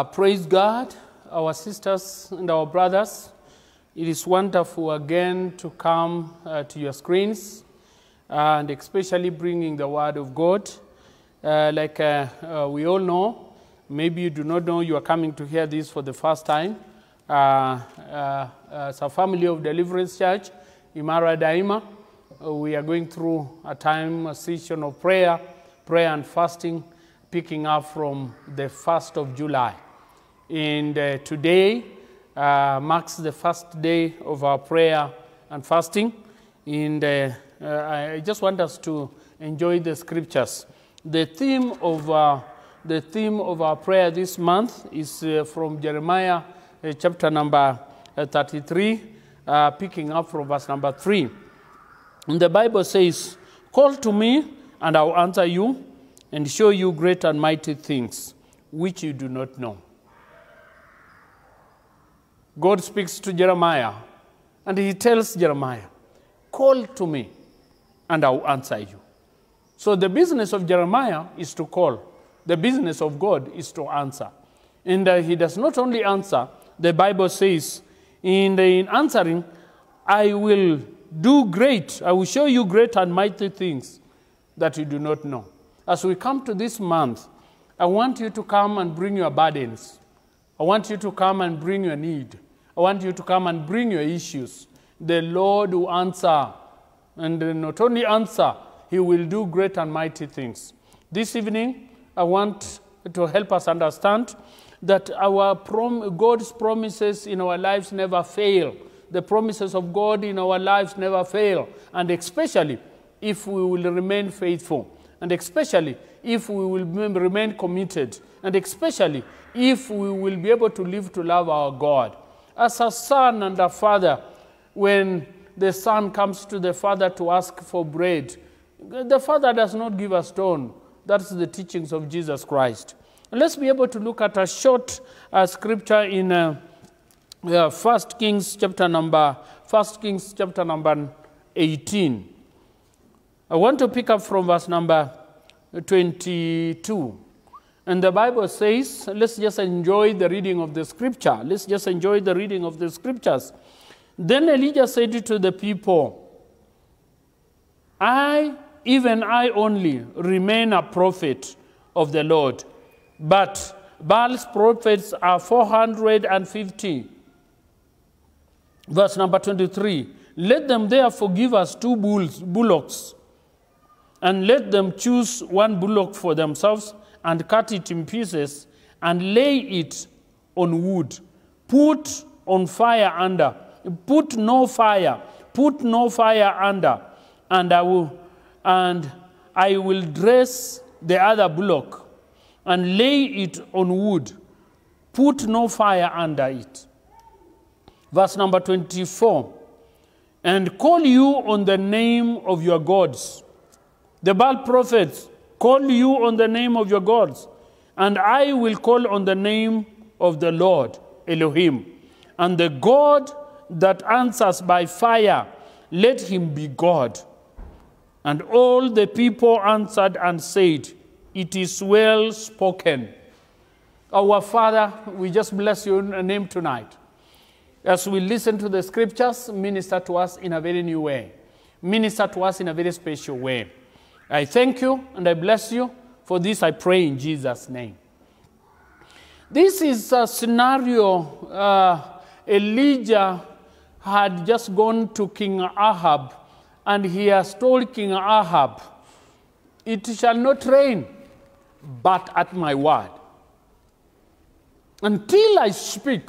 Uh, praise God, our sisters and our brothers. It is wonderful again to come uh, to your screens and especially bringing the Word of God. Uh, like uh, uh, we all know, maybe you do not know you are coming to hear this for the first time. Uh, as a family of Deliverance Church, Imara Daima, we are going through a time, a session of prayer, prayer and fasting, picking up from the 1st of July. And uh, today uh, marks the first day of our prayer and fasting. And uh, uh, I just want us to enjoy the scriptures. The theme of, uh, the theme of our prayer this month is uh, from Jeremiah uh, chapter number uh, 33, uh, picking up from verse number 3. And the Bible says, Call to me, and I'll answer you, and show you great and mighty things which you do not know. God speaks to Jeremiah, and he tells Jeremiah, Call to me, and I'll answer you. So the business of Jeremiah is to call, the business of God is to answer. And uh, he does not only answer, the Bible says, in, the, in answering, I will do great, I will show you great and mighty things that you do not know. As we come to this month, I want you to come and bring your burdens. I want you to come and bring your need. I want you to come and bring your issues. The Lord will answer. And not only answer, He will do great and mighty things. This evening, I want to help us understand that our prom- God's promises in our lives never fail. The promises of God in our lives never fail. And especially if we will remain faithful. And especially if we will remain committed. And especially if we will be able to live to love our God. As a son and a father, when the son comes to the father to ask for bread, the father does not give a stone. That's the teachings of Jesus Christ. Let's be able to look at a short uh, scripture in uh, uh, 1 Kings chapter number First Kings chapter number 18. I want to pick up from verse number 22. And the Bible says, let's just enjoy the reading of the scripture. Let's just enjoy the reading of the scriptures. Then Elijah said to the people, I, even I only, remain a prophet of the Lord, but Baal's prophets are 450. Verse number 23 Let them therefore give us two bulls, bullocks, and let them choose one bullock for themselves and cut it in pieces and lay it on wood. Put on fire under. Put no fire. Put no fire under. And I will and I will dress the other bullock and lay it on wood. Put no fire under it. Verse number 24. And call you on the name of your gods. The Baal prophets call you on the name of your gods, and I will call on the name of the Lord Elohim. And the God that answers by fire, let him be God. And all the people answered and said, It is well spoken. Our Father, we just bless your name tonight. As we listen to the scriptures, minister to us in a very new way, minister to us in a very special way. I thank you and I bless you. For this I pray in Jesus' name. This is a scenario uh, Elijah had just gone to King Ahab and he has told King Ahab, It shall not rain but at my word. Until I speak,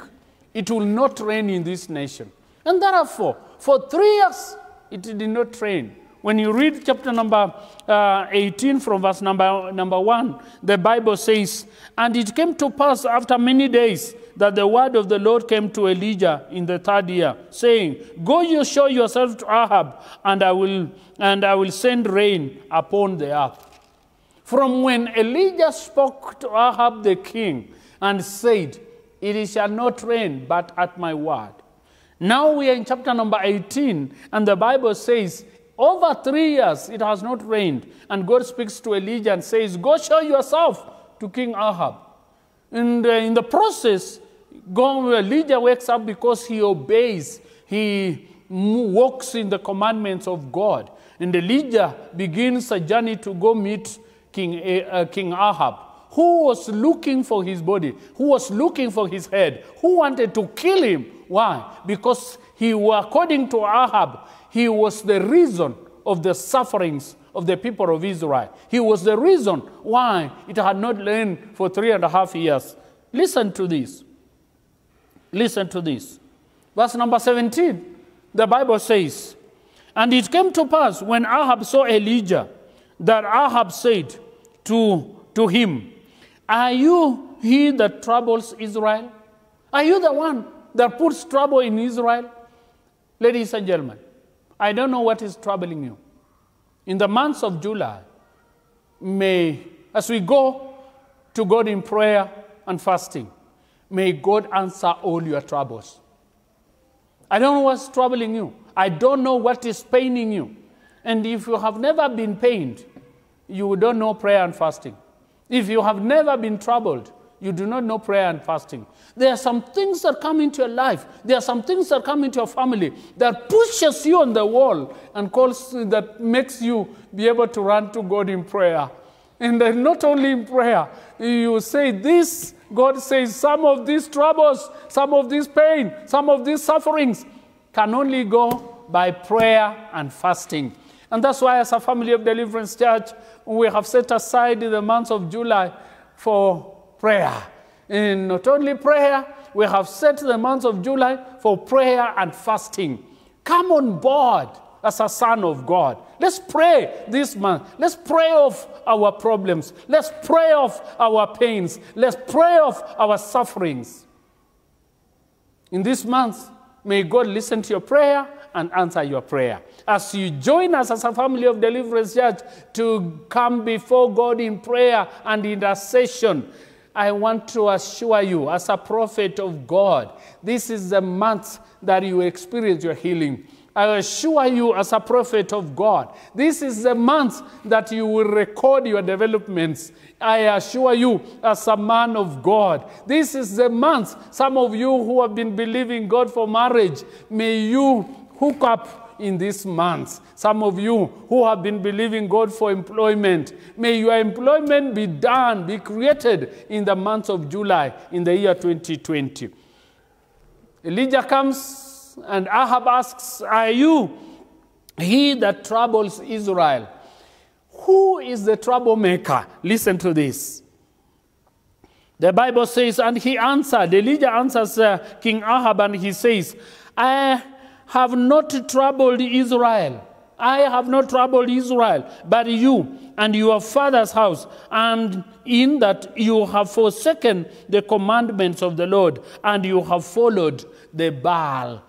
it will not rain in this nation. And therefore, for three years, it did not rain. When you read chapter number uh, 18 from verse number, number 1, the Bible says, And it came to pass after many days that the word of the Lord came to Elijah in the third year, saying, Go you show yourself to Ahab, and I will, and I will send rain upon the earth. From when Elijah spoke to Ahab the king and said, It shall not rain but at my word. Now we are in chapter number 18, and the Bible says, over three years it has not rained. And God speaks to Elijah and says, Go show yourself to King Ahab. And in the process, God, Elijah wakes up because he obeys. He walks in the commandments of God. And Elijah begins a journey to go meet King, uh, King Ahab, who was looking for his body, who was looking for his head, who wanted to kill him. Why? Because he, according to Ahab, he was the reason of the sufferings of the people of Israel. He was the reason why it had not rained for three and a half years. Listen to this. Listen to this. Verse number 17, the Bible says, And it came to pass when Ahab saw Elijah that Ahab said to, to him, Are you he that troubles Israel? Are you the one that puts trouble in Israel? Ladies and gentlemen, I don't know what is troubling you. In the months of July, may, as we go to God in prayer and fasting, may God answer all your troubles. I don't know what's troubling you. I don't know what is paining you. And if you have never been pained, you don't know prayer and fasting. If you have never been troubled, you do not know prayer and fasting. There are some things that come into your life. There are some things that come into your family that pushes you on the wall and calls that makes you be able to run to God in prayer. And then not only in prayer, you say this, God says some of these troubles, some of this pain, some of these sufferings can only go by prayer and fasting. And that's why, as a family of Deliverance Church, we have set aside the month of July for prayer. And not only prayer, we have set the month of July for prayer and fasting. Come on board as a son of God. Let's pray this month. Let's pray of our problems. Let's pray of our pains. Let's pray of our sufferings. In this month, may God listen to your prayer and answer your prayer. As you join us as a family of Deliverance Church to come before God in prayer and intercession, I want to assure you, as a prophet of God, this is the month that you experience your healing. I assure you, as a prophet of God, this is the month that you will record your developments. I assure you, as a man of God, this is the month. Some of you who have been believing God for marriage, may you hook up in this month. Some of you who have been believing God for employment, may your employment be done, be created in the month of July in the year 2020. Elijah comes and Ahab asks, Are you he that troubles Israel? Who is the troublemaker? Listen to this. The Bible says, and he answered, Elijah answers uh, King Ahab, and he says, I have not troubled Israel. I have not troubled Israel, but you and your father's house, and in that you have forsaken the commandments of the Lord, and you have followed the Baal.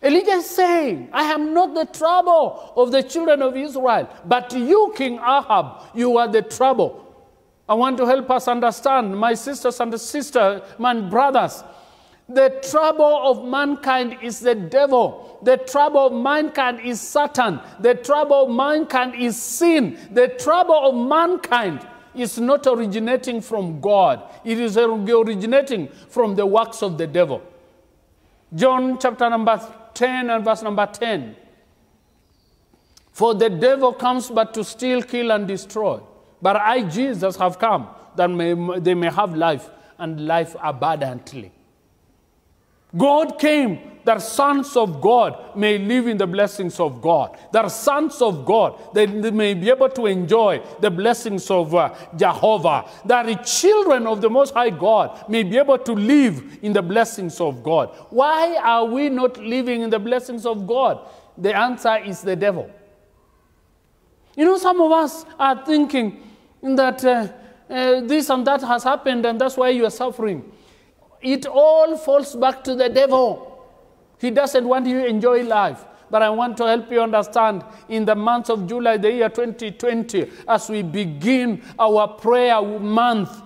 Elijah is saying, I am not the trouble of the children of Israel, but you, King Ahab, you are the trouble. I want to help us understand, my sisters and sisters, my brothers, the trouble of mankind is the devil. The trouble of mankind is Satan. The trouble of mankind is sin. The trouble of mankind is not originating from God, it is originating from the works of the devil. John chapter number 10 and verse number 10. For the devil comes but to steal, kill, and destroy. But I, Jesus, have come that may, they may have life and life abundantly. God came that sons of God may live in the blessings of God. That sons of God they, they may be able to enjoy the blessings of uh, Jehovah. That the children of the Most High God may be able to live in the blessings of God. Why are we not living in the blessings of God? The answer is the devil. You know, some of us are thinking that uh, uh, this and that has happened and that's why you are suffering it all falls back to the devil. He doesn't want you to enjoy life. But I want to help you understand in the month of July, the year 2020, as we begin our prayer month,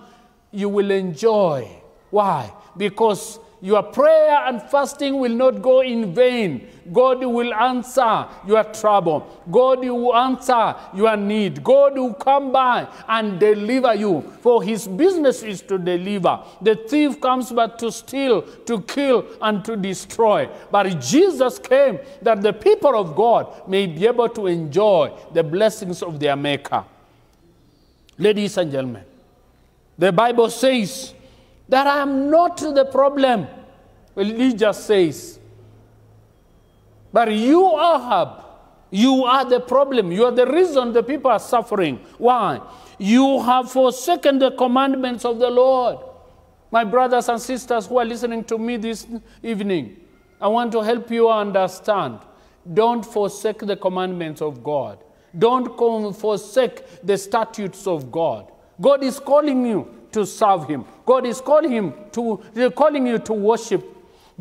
you will enjoy. Why? Because Your prayer and fasting will not go in vain. God will answer your trouble. God will answer your need. God will come by and deliver you. For his business is to deliver. The thief comes but to steal, to kill, and to destroy. But Jesus came that the people of God may be able to enjoy the blessings of their Maker. Ladies and gentlemen, the Bible says that I am not the problem. Elijah says, but you, Ahab, you are the problem. You are the reason the people are suffering. Why? You have forsaken the commandments of the Lord. My brothers and sisters who are listening to me this evening, I want to help you understand. Don't forsake the commandments of God. Don't forsake the statutes of God. God is calling you to serve Him. God is calling him to calling you to worship.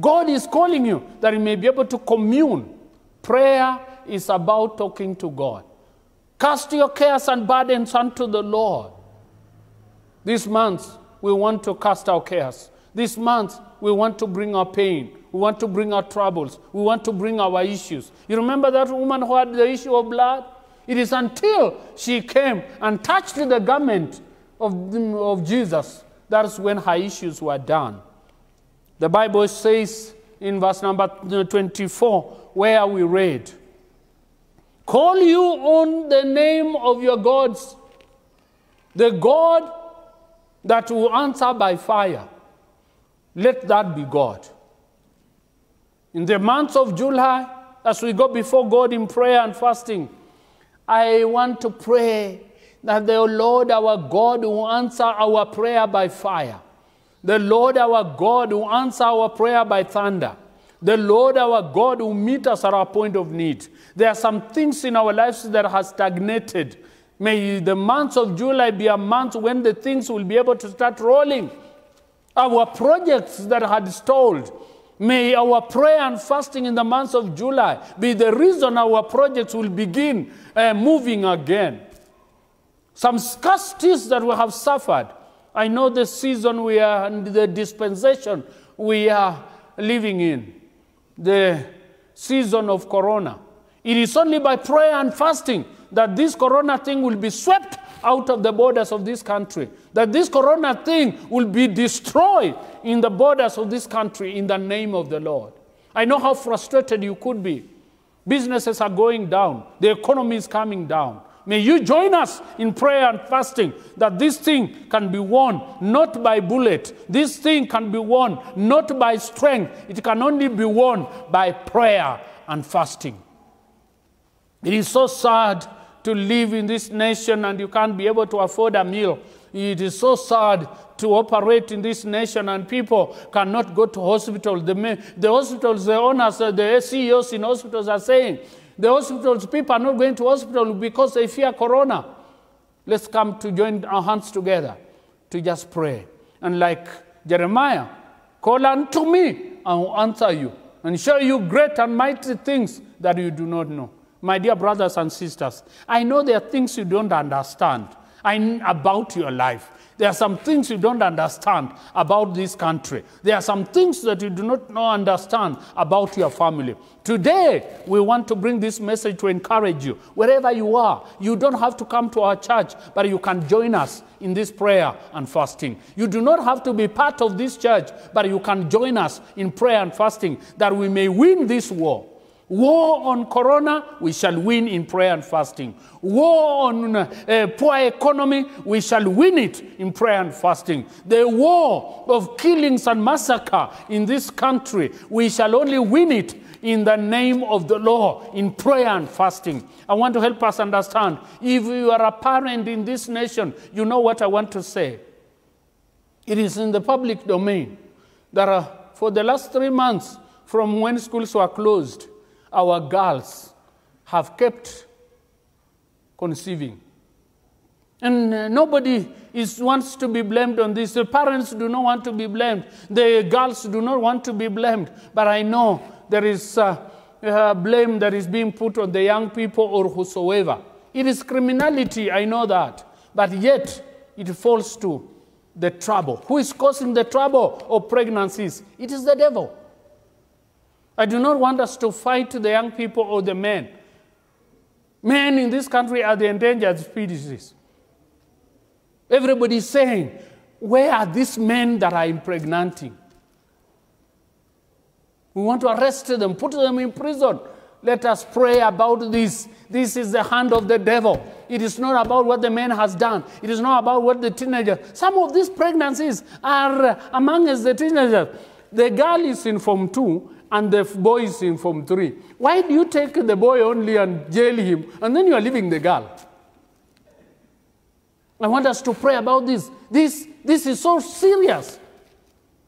God is calling you that you may be able to commune. Prayer is about talking to God. Cast your cares and burdens unto the Lord. This month, we want to cast our cares. This month, we want to bring our pain. We want to bring our troubles. We want to bring our issues. You remember that woman who had the issue of blood? It is until she came and touched the garment of, of Jesus that's when her issues were done. The Bible says in verse number uh, 24, where we read, Call you on the name of your gods, the God that will answer by fire. Let that be God. In the month of July, as we go before God in prayer and fasting, I want to pray that the Lord our God will answer our prayer by fire. The Lord our God will answer our prayer by thunder. The Lord our God will meet us at our point of need. There are some things in our lives that have stagnated. May the month of July be a month when the things will be able to start rolling. Our projects that had stalled, may our prayer and fasting in the month of July be the reason our projects will begin uh, moving again. Some scarcities that we have suffered. I know the season we are and the dispensation we are living in, the season of corona. It is only by prayer and fasting that this corona thing will be swept out of the borders of this country, that this corona thing will be destroyed in the borders of this country in the name of the Lord. I know how frustrated you could be. Businesses are going down, the economy is coming down. May you join us in prayer and fasting that this thing can be won not by bullet. This thing can be won not by strength. It can only be won by prayer and fasting. It is so sad to live in this nation and you can't be able to afford a meal. It is so sad to operate in this nation and people cannot go to hospital. The, the hospitals, the owners, the CEOs in hospitals are saying, the hospitals, people are not going to hospital because they fear corona. Let's come to join our hands together to just pray. And like Jeremiah, call unto me, and I will answer you and show you great and mighty things that you do not know. My dear brothers and sisters, I know there are things you don't understand about your life. There are some things you don't understand about this country. There are some things that you do not know, understand about your family. Today, we want to bring this message to encourage you. Wherever you are, you don't have to come to our church, but you can join us in this prayer and fasting. You do not have to be part of this church, but you can join us in prayer and fasting that we may win this war. War on corona, we shall win in prayer and fasting. War on uh, poor economy, we shall win it in prayer and fasting. The war of killings and massacre in this country, we shall only win it in the name of the Lord in prayer and fasting. I want to help us understand. If you are a parent in this nation, you know what I want to say. It is in the public domain that for the last three months, from when schools were closed, our girls have kept conceiving. And uh, nobody is, wants to be blamed on this. The parents do not want to be blamed. The girls do not want to be blamed. But I know there is uh, uh, blame that is being put on the young people or whosoever. It is criminality, I know that. But yet, it falls to the trouble? Who is causing the trouble of pregnancies? It is the devil. I do not want us to fight the young people or the men. Men in this country are the endangered species. Everybody is saying, Where are these men that are impregnating? We want to arrest them, put them in prison. Let us pray about this. This is the hand of the devil. It is not about what the man has done. It is not about what the teenager. Some of these pregnancies are among us the teenagers. The girl is in Form 2 and the boy is in Form 3. Why do you take the boy only and jail him and then you are leaving the girl? I want us to pray about this. This, this is so serious.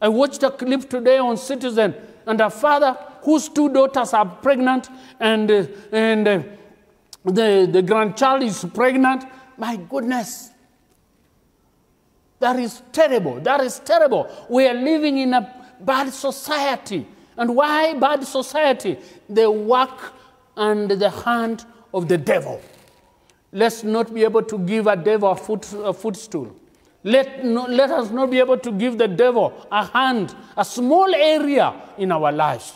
I watched a clip today on Citizen and a father whose two daughters are pregnant and, uh, and uh, the, the grandchild is pregnant. My goodness. That is terrible. That is terrible. We are living in a bad society. And why bad society? The work and the hand of the devil. Let's not be able to give a devil a, foot, a footstool. Let, no, let us not be able to give the devil a hand, a small area in our lives.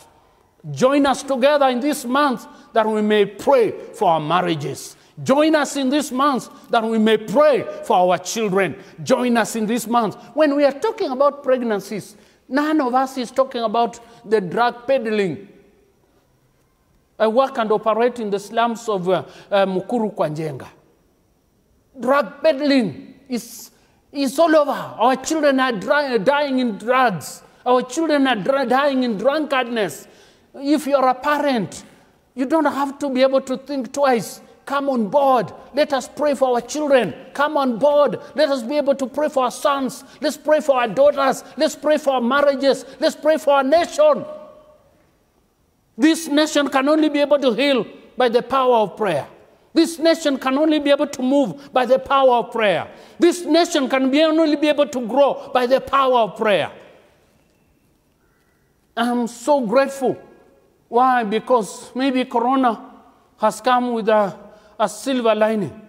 Join us together in this month that we may pray for our marriages. Join us in this month that we may pray for our children. Join us in this month. When we are talking about pregnancies, none of us is talking about the drug peddling. I work and operate in the slums of uh, uh, Mukuru kwa Njenga. Drug peddling is, is all over. Our children are dry, dying in drugs. Our children are dry, dying in drunkardness. If you're a parent, you don't have to be able to think twice. Come on board. Let us pray for our children. Come on board. Let us be able to pray for our sons. Let's pray for our daughters. Let's pray for our marriages. Let's pray for our nation. This nation can only be able to heal by the power of prayer. This nation can only be able to move by the power of prayer. This nation can be only be able to grow by the power of prayer. I'm so grateful. Why? Because maybe Corona has come with a, a silver lining.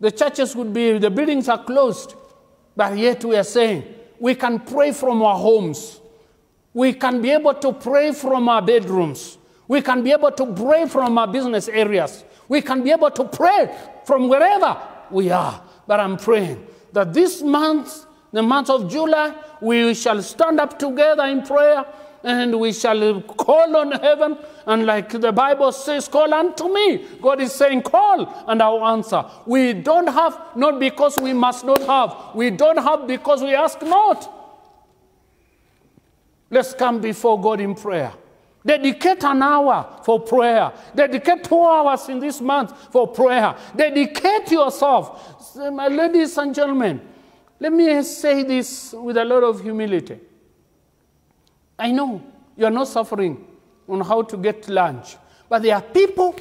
The churches would be, the buildings are closed, but yet we are saying we can pray from our homes. We can be able to pray from our bedrooms. We can be able to pray from our business areas. We can be able to pray from wherever we are. But I'm praying that this month, the month of July, we shall stand up together in prayer and we shall call on heaven. And like the Bible says, call unto me. God is saying, call and I'll answer. We don't have, not because we must not have. We don't have because we ask not. Let's come before God in prayer. Dedicate an hour for prayer. Dedicate two hours in this month for prayer. Dedicate yourself. My ladies and gentlemen, let me say this with a lot of humility. I know you are not suffering on how to get lunch, but there are people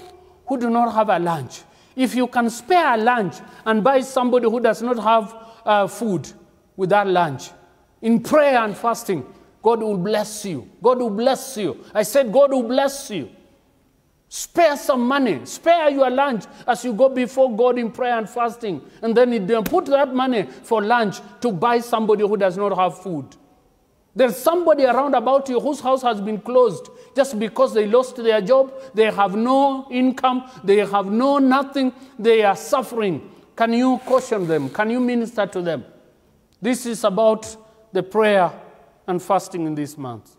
who do not have a lunch. If you can spare a lunch and buy somebody who does not have uh, food with that lunch, in prayer and fasting, God will bless you. God will bless you. I said, God will bless you. Spare some money. Spare your lunch as you go before God in prayer and fasting. And then put that money for lunch to buy somebody who does not have food. There's somebody around about you whose house has been closed just because they lost their job, they have no income, they have no nothing, they are suffering. Can you caution them? Can you minister to them? This is about the prayer and fasting in this month.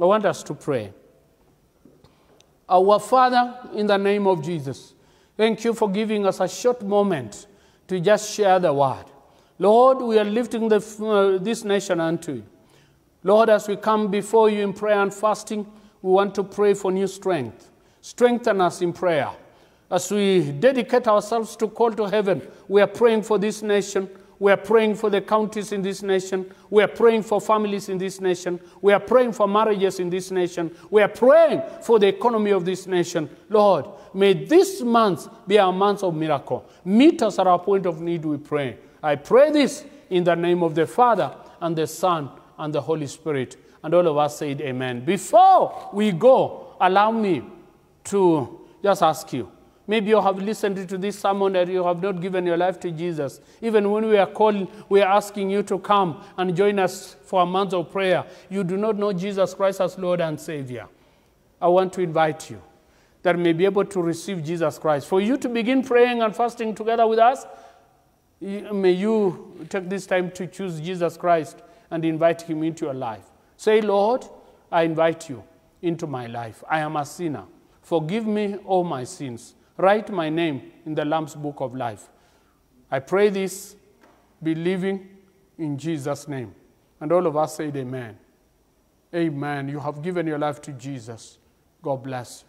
I want us to pray. Our Father, in the name of Jesus, thank you for giving us a short moment to just share the word. Lord, we are lifting the, uh, this nation unto you. Lord, as we come before you in prayer and fasting, we want to pray for new strength. Strengthen us in prayer. As we dedicate ourselves to call to heaven, we are praying for this nation. We are praying for the counties in this nation. We are praying for families in this nation. We are praying for marriages in this nation. We are praying for the economy of this nation. Lord, may this month be our month of miracle. Meet us at our point of need, we pray. I pray this in the name of the Father and the Son and the Holy Spirit. And all of us said amen. Before we go, allow me to just ask you Maybe you have listened to this sermon and you have not given your life to Jesus. Even when we are calling, we are asking you to come and join us for a month of prayer. You do not know Jesus Christ as Lord and Savior. I want to invite you that may be able to receive Jesus Christ. For you to begin praying and fasting together with us, may you take this time to choose Jesus Christ and invite him into your life. Say, Lord, I invite you into my life. I am a sinner. Forgive me all my sins. Write my name in the Lamb's book of life. I pray this, believing in Jesus' name. And all of us said, Amen. Amen. You have given your life to Jesus. God bless you.